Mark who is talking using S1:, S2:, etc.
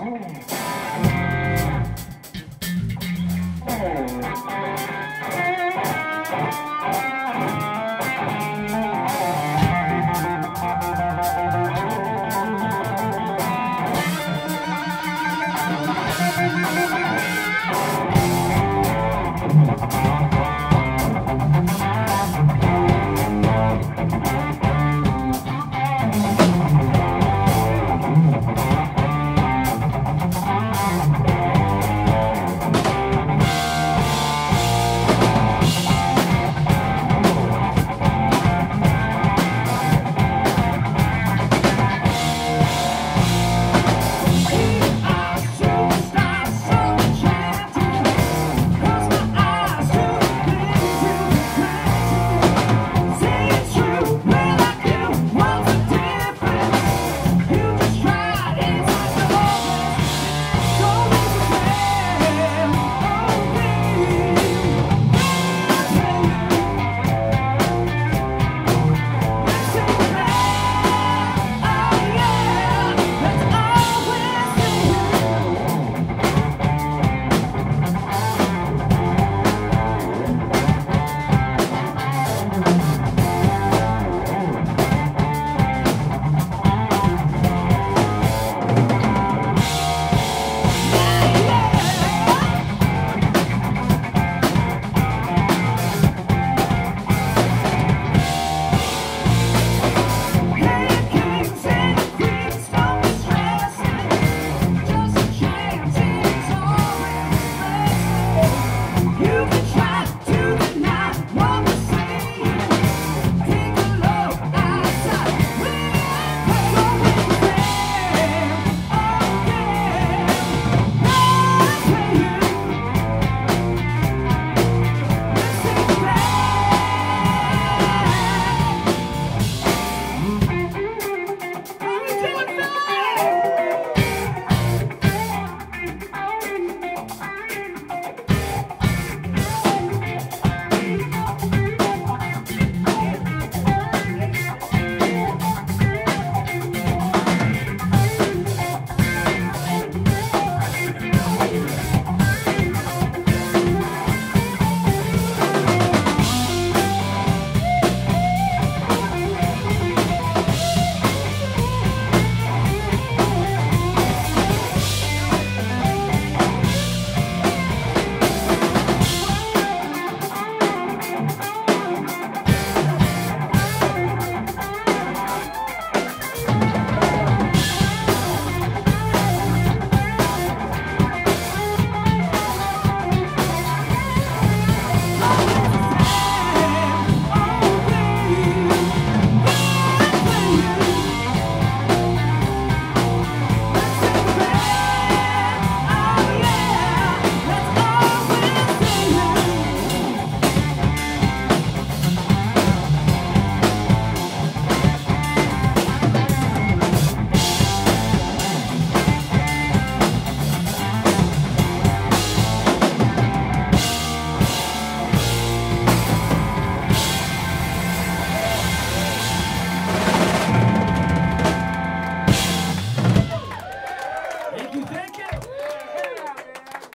S1: Oh.